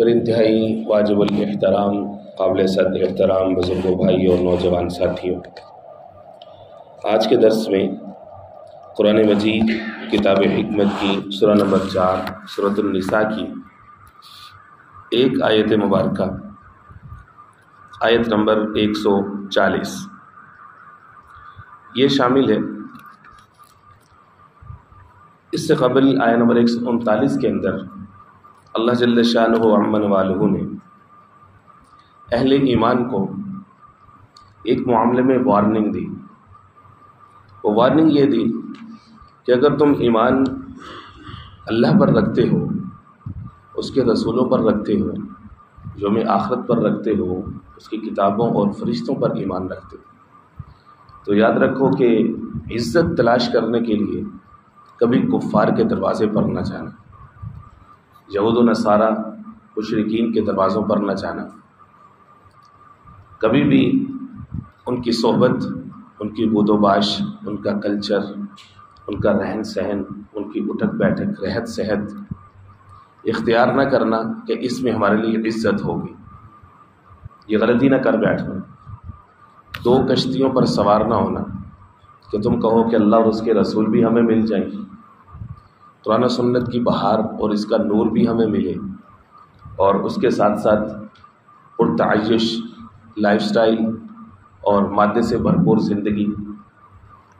अल्लाम वृद्धाई वाजबल एहतराम, काबिल सद एहतराम बुज़ुर्गों भाई और नौजवान साथियों, आज के दर्स में कुरान मजीद किताब हमत की सुरा नंबर चार सूरतनिसा की एक आयत मुबारक। आयत नंबर 140 ये शामिल है इससे कबल आय नंबर एक सौ उनतालीस के अंदर। अल्लाह जल्ल शाह अमन वालू ने अहले ईमान को एक मामले में वार्निंग दी। वो वार्निंग ये दी कि अगर तुम ईमान अल्लाह पर रखते हो उसके रसूलों पर रखते हो, जो में आखरत पर रखते हो, उसकी किताबों और फरिश्तों पर ईमान रखते हो। तो याद रखो कि इज़्ज़त तलाश करने के लिए कभी कुफ़ार के दरवाज़े पर न जाना, यहूद नसारा मुशरकिन के दरवाज़ों पर न जाना। कभी भी उनकी सोहबत, उनकी बुदोबाश, उनका कल्चर, उनका रहन सहन उनकी उठक बैठक रहत सहत इख्तियार न करना कि इसमें हमारे लिए इज़्ज़त होगी। ये गलती ना कर बैठना। दो कश्तियों पर सवार ना होना कि तुम कहो कि अल्लाह और उसके रसूल भी हमें मिल जाएँ। कुरान सुन्नत की बहार और इसका नूर भी हमें मिले और उसके साथ साथ पुरतआश लाइफस्टाइल और मादे से भरपूर ज़िंदगी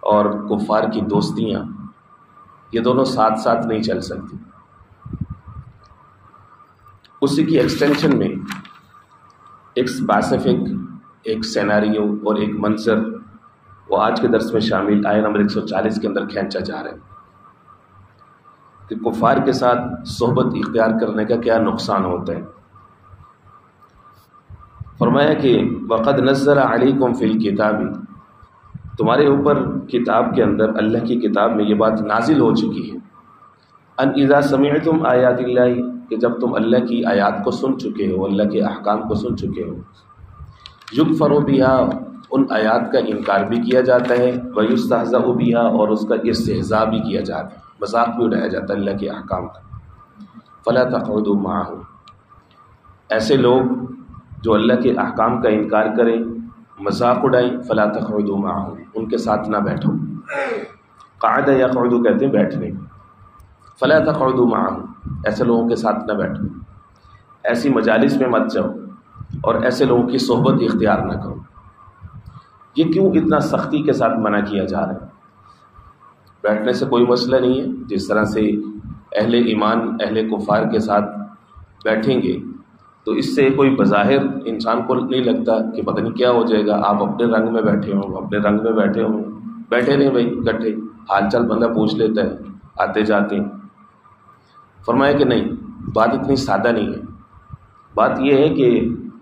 और कुफ़ार की दोस्तियाँ, ये दोनों साथ साथ नहीं चल सकती। उसी की एक्सटेंशन में एक स्पेसिफिक एक सेनारियो और एक मंजर, वो आज के दर्स में शामिल आय नंबर 140 के अंदर खींचा जा रहा है। कि कुफार के साथ सोहबत इख्तियार करने का क्या नुकसान होता है? फरमाया कि, वक़द नज़र अलीकुम फ़िल किताबी। तुम्हारे ऊपर किताब के अंदर, अल्लाह की किताब में ये बात नाजिल हो चुकी है। अन इज़ा समय तुम आयात कि जब तुम अल्लाह की आयात को सुन चुके हो, अल्लाह के अहकाम को सुन चुके हो युग फ़रोबिया उन आयात का इनकार भी किया जाता है वयुस्तजा बिहा, और उसका इस्तेजा भी किया जाता है। मज़ाक भी उड़ाया जाता है अल्लाह के अहकाम का। फ़ला तखद माह। ऐसे लोग जो अल्लाह के अहकाम का इनकार करें, मज़ाक उड़ाएँ, फ़ला तखद माह। उनके साथ ना बैठो। कायदा या कौदू कहते हैं बैठने। फ़ला तखद माह। ऐसे लोगों के साथ ना बैठो। ऐसी मजालिस में मत जाओ और ऐसे लोगों की सोहबत इख्तियार न करो। ये क्यों इतना सख्ती के साथ मना किया जा रहा है? बैठने से कोई मसला नहीं है। जिस तरह से अहले ईमान, अहले कुफार के साथ बैठेंगे तो इससे कोई बज़ाहिर इंसान को नहीं लगता कि पता नहीं क्या हो जाएगा। आप अपने रंग में बैठे हों, अपने रंग में बैठे हों। बैठे नहीं भाई, इकट्ठे। हाल चाल बंदा पूछ लेता है आते जाते फरमाया कि नहीं, बात इतनी सादा नहीं है। बात यह है कि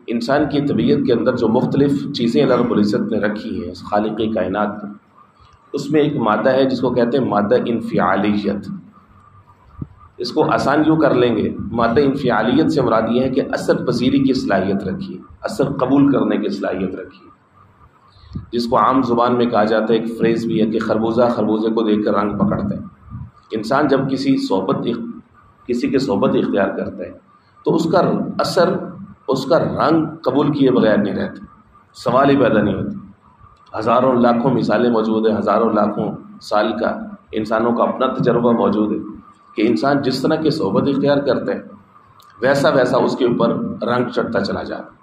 इंसान की तबीयत के अंदर जो मुख्तलिफ़ चीज़ें अल्लाह रबुल्ज़त ने रखी हैं खालिक कायनात उसमें एक मादा है जिसको कहते हैं मादा इनफ़ियालियत। इसको आसान यूँ कर लेंगे, मादा इनफ़ियालियत से मुराद ये है कि असर पजीरी की सलाहियत रखी असर कबूल करने की सलाहियत रखी जिसको आम ज़ुबान में कहा जाता है, एक फ्रेज़ भी है कि खरबूजा खरबूजे को देख कर रंग पकड़ता है। इंसान जब किसी सोहबत किसी की सोहबत इख्तियार करता है। तो उसका असर, उसका रंग कबूल किए बगैर नहीं रहता। सवाल ही पैदा नहीं होता। हज़ारों लाखों मिसालें मौजूद हैं, हज़ारों लाखों साल का इंसानों का अपना तजर्बा मौजूद है कि इंसान जिस तरह की सोहबत इख्तियार करते हैं वैसा वैसा उसके ऊपर रंग चढ़ता चला जाता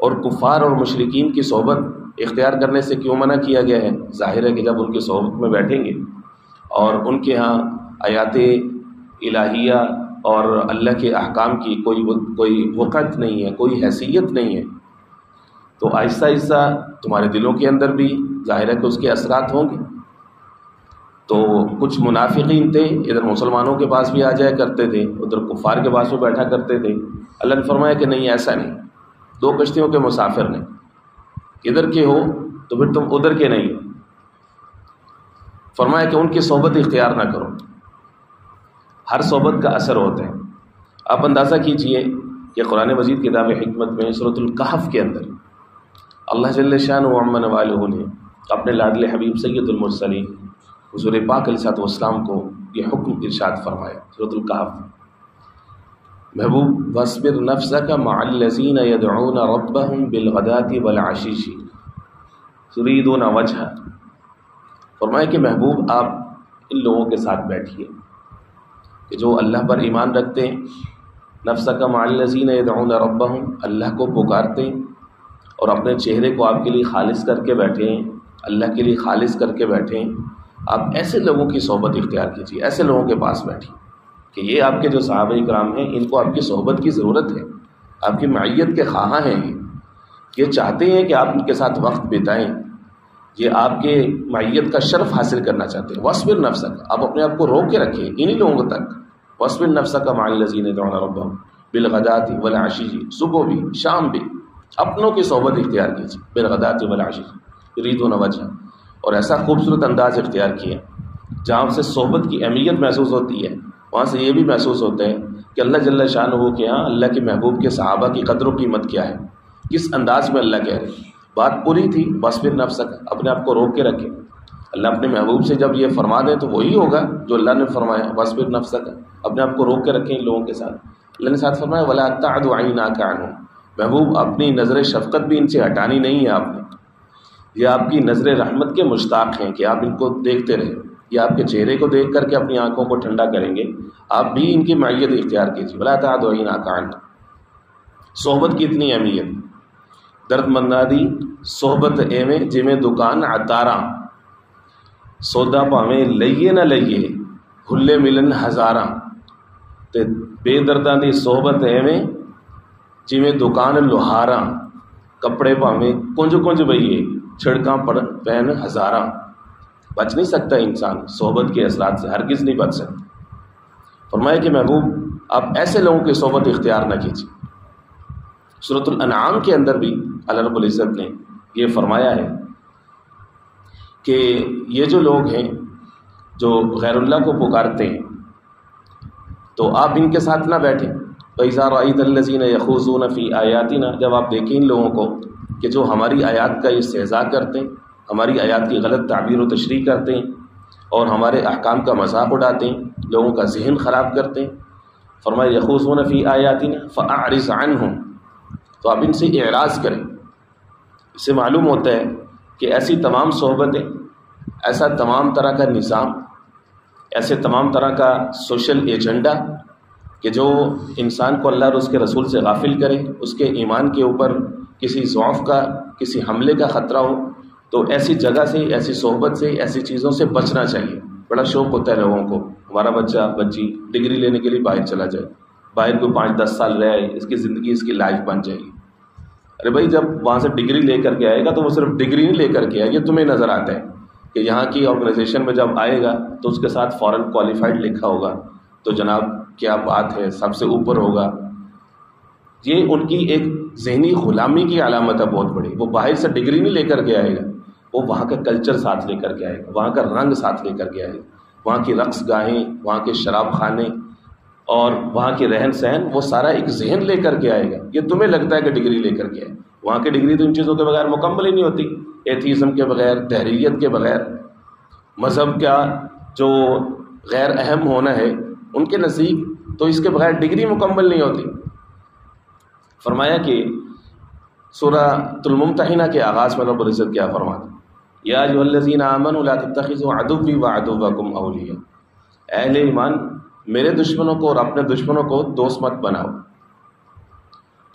और कुफ़ार और मशरकिन की सोहबत इख्तियार करने से क्यों मना किया गया है? ज़ाहिर है कि जब उनकी सोहबत में बैठेंगे और उनके यहाँ आयात इलाहिया और अल्लाह के अहकाम की कोई कोई वक़्त नहीं है, कोई हैसियत नहीं है। तो आहिस्ता आहिस्ता तुम्हारे दिलों के अंदर भी ज़ाहिर है कि उसके असरात होंगे। तो कुछ मुनाफिकीन थे, इधर मुसलमानों के पास भी आ जाया करते थे, उधर कुफ़ार के पास भी बैठा करते थे। अल्लाह ने फरमाया कि नहीं, ऐसा नहीं। दो कश्तियों के मुसाफिर ने। इधर के हो तो फिर तुम उधर के नहीं। हो फरमाया कि उनकी सोबत इख्तियार ना करो। हर सोबत का असर होता है। आप अंदाज़ा कीजिए कि कुरान मजीद किताब हमत में सूरतुल्कहफ़ के अंदर अल्लाह जल्ल शान वालों ने अपने लाडले हबीब सैदुलमरसली हजूर पाक सलाम को यह हुक्म इरशाद फरमाया सूरतुल्कहफ़ महबूब, वसबिर नफ्स का मालजीन यदून रबहम बिलगदाती वलाशीशी सुरीदून वजह। फरमाया कि महबूब, आप इन लोगों के साथ बैठिए। कि जो अल्लाह पर ईमान रखते हैं नफ्स का मालजीन यदून रबहम अल्लाह को पुकारते हैं और अपने चेहरे को आपके लिए खालिश करके बैठे हैं, अल्लाह के लिए खालिश करके बैठे हैं, आप ऐसे लोगों की सोहबत इख्तियार कीजिए, ऐसे लोगों के पास बैठिए कि ये आपके जो साहब कराम हैं, इनको आपकी सोहबत की ज़रूरत है, आपकी मैत के खां हैं ये। ये चाहते हैं कि आप उनके साथ वक्त बिताएँ, ये आपके मैत का शर्फ हासिल करना चाहते हैं। वसबिर नफ्स आप अपने आप को रोक के रखें, इन्हीं लोगों तक वसबिर नफ्स का मालजीन बिलगदाती वल आशीजी सुबह भी शाम भी अपनों की सोहबत इख्तियार कीजिए बिलगदाती वल आशीजी रीद वजह और ऐसा खूबसूरत अंदाज इख्तियार किया जहाँ से सोहबत की अहमियत महसूस होती है वहाँ से ये भी महसूस होता है कि अल्लाह जल्ला शान हो के यहाँ अल्लाह के महबूब के सहाबा की कदर कीमत क्या है किस अंदाज में अल्लाह कह रहे बात पूरी थी बस फिर नफ सक अपने आप को रोक के रखे अल्लाह अपने महबूब से जब ये फरमा दें तो वही होगा जो अल्लाह ने फरमाया बस फिर नफ सक अपने आप को रोक के रखें लोगों के साथ। अल्लाह ने साथ फरमाया, वला तादुआई ना का महबूब, अपनी नज़र शफकत भी इनसे हटानी नहीं है आपने। ये आपकी नज़र रहमत के मुश्ताक हैं कि आप इनको देखते रहें। ये आपके चेहरे को देख करके अपनी आँखों को ठंडा करेंगे। आप भी इनकी मैत इख्तियार कीजिए। भला तादोइन आकान सोहबत की इतनी अहमियत। दर्द मंदादी सोहबत एवें जिमें दुकान अतारा। सौदा पावें लइए ना लइए हुल्ले मिलन हज़ारा बेदर्दा दी सोहबत एवें जिमें दुकान लोहारा कपड़े पावें कुंज कुंज बइए छिड़का पड़ पहन हज़ारा बच नहीं सकता इंसान सोहबत के असरात से हर किस नहीं बच सकता फरमाया कि महबूब आप ऐसे लोगों की सोहबत इख्तियार न कीजिए सूरतनाम के अंदर भी अल्लाह रब्ज़त ने यह फरमाया है कि ये जो लोग हैं, जो गैरुल्ला को पुकारते हैं तो आप इनके साथ ना बैठें। पैसा रईतल्लजीन यखूज़ून फ़ी आयातिना, जब आप देखें इन लोगों को कि जो हमारी आयात का इस्तेजा करते हैं, हमारी आयात की गलत ताबीर व तशरी करते हैं, और हमारे अहकाम का मज़ाक उड़ाते हैं, लोगों का जहन ख़राब करते हैं, फरमाए यखूसन फ़ी आयातिन फ़ारिज़ान हूँ तो आप इनसे एराज़ करें। इससे मालूम होता है कि ऐसी तमाम सोहबतें, ऐसा तमाम तरह का निज़ाम, ऐसे तमाम तरह का सोशल एजेंडा कि जो इंसान को अल्लाह और उसके रसूल से गाफिल करे, उसके ईमान के ऊपर किसी ज़ौफ़ का, किसी हमले का ख़तरा हो तो ऐसी जगह से, ऐसी सोहबत से, ऐसी चीज़ों से बचना चाहिए। बड़ा शौक़ होता है लोगों को। हमारा बच्चा, बच्ची डिग्री लेने के लिए बाहर चला जाए। बाहर कोई पाँच दस साल रहे इसकी ज़िंदगी, इसकी लाइफ बन जाएगी। अरे भाई, जब वहाँ से डिग्री लेकर के आएगा तो वो सिर्फ़ डिग्री नहीं लेकर के आएगी तुम्हें नज़र आता है कि यहाँ की ऑर्गेनाइजेशन में जब आएगा तो उसके साथ फ़ॉरन क्वालिफाइड लिखा होगा। तो जनाब, क्या बात है, सबसे ऊपर होगा। ये उनकी एक जहनी ग़ुलामी की अलामत है बहुत बड़ी। वो बाहर से डिग्री नहीं लेकर के आएगा, वो वहाँ का कल्चर साथ लेकर के आएगा, वहाँ का रंग साथ लेकर के आएगा। वहाँ की रक्स गाहें वहाँ के शराब खाने और वहाँ के रहन सहन, वो सारा एक जहन लेकर के आएगा। ये तुम्हें लगता है कि डिग्री लेकर के आए। वहाँ की डिग्री तो इन चीज़ों के बगैर मुकम्मल ही नहीं होती। एथीज़म के बगैर तहरीत के बगैर। मज़हब का जो गैर अहम होना है, उनके नज़दीक तो इसके बगैर डिग्री मुकम्मल नहीं होती। फरमाया कि सूरतुलमतहिना के आगाज़ में रब इज़्ज़त क्या फरमाते या जो जोल्लिन आमन अदुबी व अदुबकुम अलिया अहल ईमान मेरे दुश्मनों को और अपने दुश्मनों को दोस्त मत बनाओ।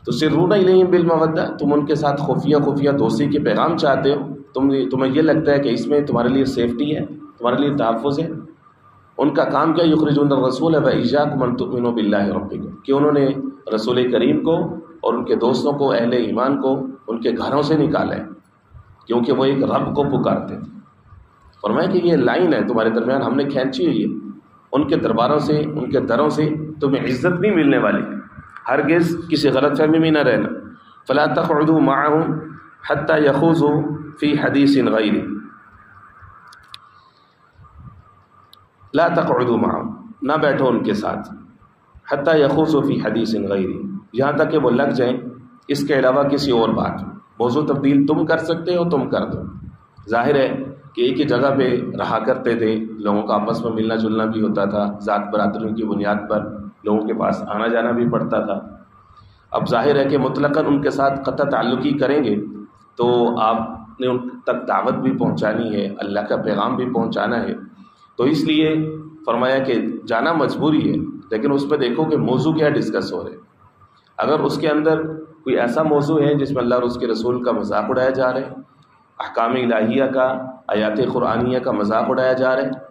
तो सिर्रून नहीं बिल मवदा तुम उनके साथ खुफिया खुफिया दोस्ती के पैगाम चाहते हो। तुम, तुम्हें यह लगता है कि इसमें तुम्हारे लिए सेफ्टी है, तुम्हारे लिए तहफ़ है। उनका काम क्या? युखरजून रसूल है व ईजाकुमिन बिल्ला कि उन्होंने रसूल करीम को और उनके दोस्तों को, अहल ईमान को, उनके घरों से निकाला है, क्योंकि वो एक रब को पुकारते थे। फरमाया कि ये लाइन है, तुम्हारे दरमियान हमने खींची हुई है उनके दरबारों से, उनके दरों से तुम्हें इज़्ज़त नहीं मिलने वाली। हरगिज़ किसी गलत फहमी में न रहना। फ़ला तखदू माहूँ हती यखूज़ फ़ी हदीस इन गैरी। ला तकदू माहूँ, ना बैठो उनके साथ। हती यखूज़ हो फ़ी हदीस इन गैरी। यहाँ तक कि वो लग जाएँ, इसके अलावा किसी और बात। मौजू तब्दील तुम कर सकते हो, तुम कर दो। ज़ाहिर है कि एक ही जगह पे रहा करते थे, लोगों का आपस में मिलना जुलना भी होता था, ज़ात बरदरियों की बुनियाद पर लोगों के पास आना जाना भी पड़ता था। अब ज़ाहिर है कि मुतलकन उनके साथ क़त ताल्लुकी करेंगे तो आपने उन तक दावत भी पहुंचानी है, अल्लाह का पैगाम भी पहुंचाना है। तो इसलिए फरमाया कि जाना मजबूरी है, लेकिन उस पर देखो कि मौजू क्या डिस्कस हो रहे अगर उसके अंदर कोई ऐसा मौजू है जिसमें अल्लाह और उसके रसूल का मज़ाक उड़ाया जा रहा है अहकाम इलाहिया का आयात क़ुरानिया का मज़ाक उड़ाया जा रहा है।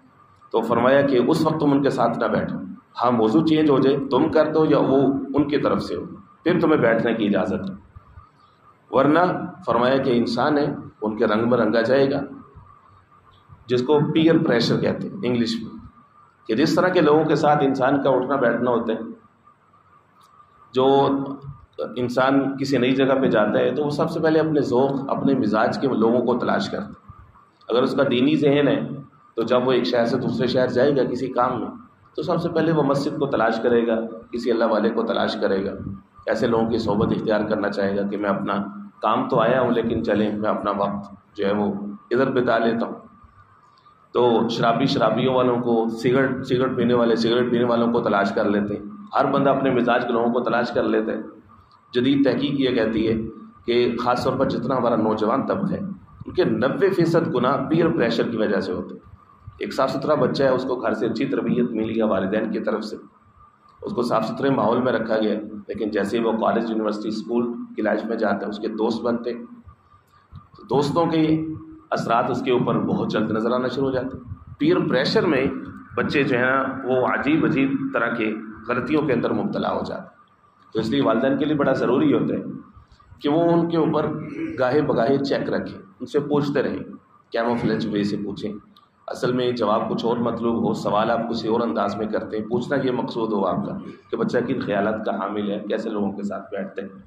तो फरमाया कि उस वक्त तुम उनके साथ ना बैठो। हाँ मौजू चेंज हो जाए, तुम कर दो या वो उनकी तरफ़ से हो। फिर तुम्हें बैठने की इजाज़त है। वरना फरमाया कि इंसान है, उनके रंग में रंगा जाएगा, जिसको पीयर प्रेशर कहते हैं इंग्लिश में, कि जिस तरह के लोगों के साथ इंसान का उठना बैठना होता है, जो इंसान किसी नई जगह पे जाता है तो वो सबसे पहले अपने ज़ोक, अपने मिजाज के लोगों को तलाश करता है। अगर उसका दीनी जहन है तो जब वो एक शहर से दूसरे शहर जाएगा किसी काम में तो सबसे पहले वो मस्जिद को तलाश करेगा, किसी अल्लाह वाले को तलाश करेगा। ऐसे लोगों की सोबत इख्तियार करना चाहेगा कि मैं अपना काम तो आया हूँ, लेकिन चलें, मैं अपना वक्त जो है वो इधर बिता लेता हूँ। तो शराबी शराबियों वालों को, सिगरेट सिगरेट पीने वाले, सिगरेट पीने वालों को तलाश कर लेते हैं। हर बंदा अपने मिजाज के लोगों को तलाश कर लेते हैं। जदीद तहकीक ये कहती है कि ख़ास तौर पर जितना हमारा नौजवान तबक है उनके नब्बे फ़ीसद गुना पीयर प्रेशर की वजह से होते हैं। एक साफ़ सुथरा बच्चा है, उसको घर से अच्छी तरबियत मिली है वालदेन की तरफ़ से। उसको साफ़ सुथरे माहौल में रखा गया लेकिन जैसे ही वो कॉलेज यूनिवर्सिटी स्कूल की लाइफ में जाता है, उसके दोस्त बनते तो दोस्तों के असरात उसके ऊपर बहुत जल्द नज़र आना शुरू हो जाते पीयर प्रेशर में बच्चे जो है ना, वो अजीब अजीब तरह के गलतियों के अंदर मुबतला हो जाते तो इसलिए वालदेन के लिए बड़ा ज़रूरी होता है कि वो उनके ऊपर गाहे बगाहे चेक रखें, उनसे पूछते रहें क्या वो कैमोफ्लेज वे से पूछें। असल में जवाब कुछ और मतलब हो, सवाल आप किसी और अंदाज में करते हैं, पूछना ये मकसूद हो आपका कि बच्चा किन ख्याल का हामिल है, कैसे लोगों के साथ बैठते हैं।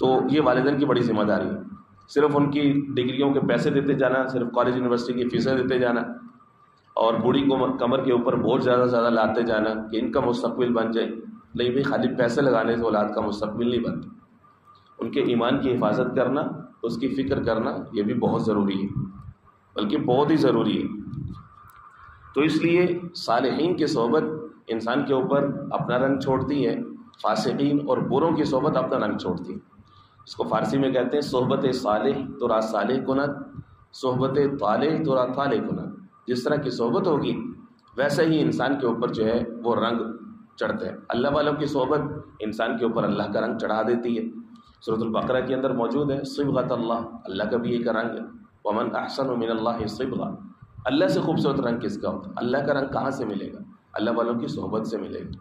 तो ये वालदेन की बड़ी ज़िम्मेदारी है। सिर्फ़ उनकी डिग्रियों के पैसे देते जाना, सिर्फ़ कॉलेज यूनिवर्सिटी की फ़ीसें देते जाना, और बूढ़ी कमर के ऊपर बोझ ज़्यादा से ज़्यादा लाते जाना कि इनका मुस्तबिल बन जाए। नहीं भाई, खाली पैसे लगाने से औलाद का मुस्तबिल नहीं बनता उनके ईमान की हिफाजत करना, उसकी फ़िक्र करना, ये भी बहुत ज़रूरी है। बल्कि बहुत ही ज़रूरी है। तो इसलिए सालहीन की सोबत इंसान के ऊपर अपना रंग छोड़ती है, फासिकीन और बुरों की सोबत अपना रंग छोड़ती है। इसको फ़ारसी में कहते हैं सोहबत साल तो रा साल कुनत, सोहबत ताल तो रात ताल कुनत। जिस तरह की सोहबत होगी, वैसे ही इंसान के ऊपर जो है वो रंग चढ़ते हैं। अल्लाह वालों की सोहबत इंसान के ऊपर अल्लाह का रंग चढ़ा देती है। सूरतुल्बकरा के अंदर मौजूद है, सिबगत अल्लाह। अल्लाह का भी एक रंग है। वमन अहसन मिन अल्लाह सिबगा। अल्लाह से खूबसूरत रंग किसका होता है? अल्लाह का रंग कहाँ से मिलेगा? अल्लाह वालों की सोहबत से मिलेगा।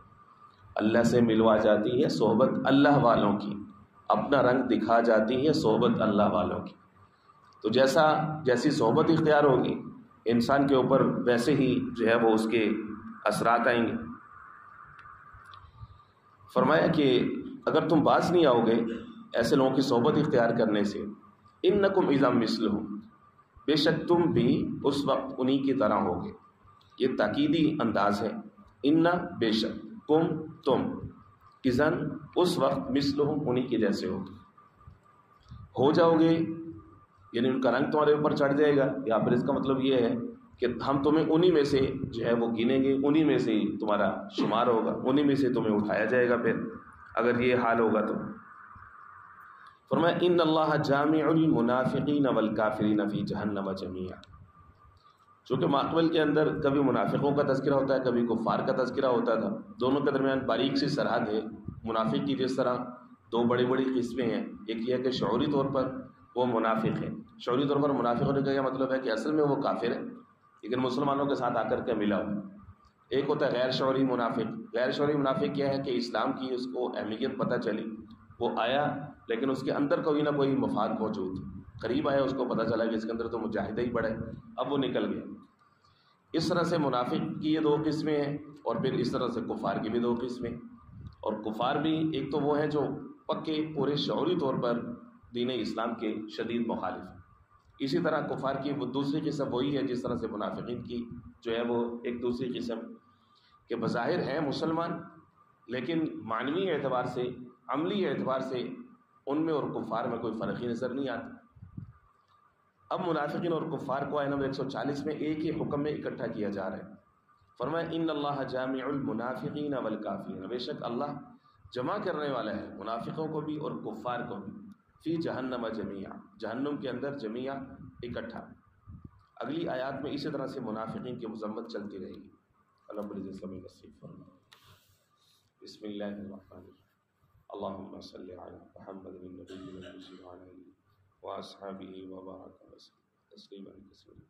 अल्लाह से मिलवा जाती है सोहबत अल्लाह वालों की। अपना रंग दिखा जाती है सोहबत अल्लाह वालों की। तो जैसा, जैसी सोहबत इख्तियार होगी, इंसान के ऊपर वैसे ही जो है वो उसके असरात आएँगे। फरमाया कि अगर तुम बाज नहीं आओगे ऐसे लोगों की सोहबत इख्तियार करने से इन नकुम इज़ाम मिसल हो बेशक तुम भी उस वक्त उन्हीं की तरह होगे। ये ताकीदी अंदाज है। इन्ना बेशक कुम तुम। इज़न उस वक्त मिसल हो उन्हीं के जैसे हो हो जाओगे, यानी उनका रंग तुम्हारे ऊपर चढ़ जाएगा। या फिर इसका मतलब ये है कि हम तुम्हें उन्हीं में से जो है वो गिनेंगे, उन्हीं में से ही तुम्हारा शुमार होगा, उन्हीं में से तुम्हें उठाया जाएगा फिर, अगर ये हाल होगा तो। फरमाया इन अल्लाह जाम जामिनफ़िन वलकाफ़िन फ़ी जहन्नम जमिया चूँकि माकबल के अंदर कभी मुनाफिकों का तस्करा होता है, कभी कुफ़ार का तस्करा होता था, दोनों के दरमियान बारीक सी सरहद है। मुनाफिक की जिस तरह दो बड़ी बड़ी किस्में हैं, एक यह है कि शौरी तौर पर वो मुनाफिक है। शौरी तौर पर मुनाफिक होने का क्या मतलब है कि असल में वो काफिर है? लेकिन मुसलमानों के साथ आकर के मिला हो। एक होता है गैर शौरी मुनाफिक। गैर शौरी मुनाफिक क्या है कि इस्लाम की उसको अहमियत पता चली। वो आया, लेकिन उसके अंदर कोई ना कोई मफाद मौजूद। करीब आया, उसको पता चला कि इसके अंदर तो मुजाहिदा ही है। अब वो निकल गया इस तरह से मुनाफिक की ये दो किस्में हैं, और फिर इस तरह से कुफार की भी दो किस्में और कुफार भी एक तो वो है जो पक्के पूरे शौरी तौर पर दीन इस्लाम के शदीद मुखालिफ इसी तरह कुफार की, वो दूसरी किस्म वही है जिस तरह से मुनाफिकीन की जो है वो एक दूसरी किस्म। के बज़ाहिर हैं मुसलमान, लेकिन मानवी एतबार से, अमली एतबार से उनमें और कुफार में कोई फ़र्क ही नज़र नहीं आता। अब मुनाफिकिन और कुफार को आय नंबर एक सौ चालीस में एक ही हुक्म में इकट्ठा किया जा रहा है। फरमाया इन अल्लाह जामिलमुनाफ़िन अवल बेशक अल्लाह जमा करने वाला है मुनाफिकों को भी और कुफ़ार को भी। फ़ी जहन्नमा जमिया, जहन्नुम के अंदर जमिया इकट्ठा। अगली आयात में इसी तरह से मुनाफिकीन की मजम्मत चलती रहेगी। अल्लाह नसीब फरमा बसमिल्लाम अल्लाहुम्मा सल्लि अला मुहम्मद नबी व असहाबिही व बारक तस्लीमन कसीरा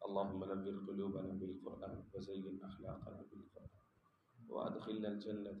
अल्लाहुम्मा नव्विर क़ुलूबना बिल क़ुरआन व ज़य्यिन अख़लाक़ना बिल क़ुरआन व अदखिलना अल जन्नत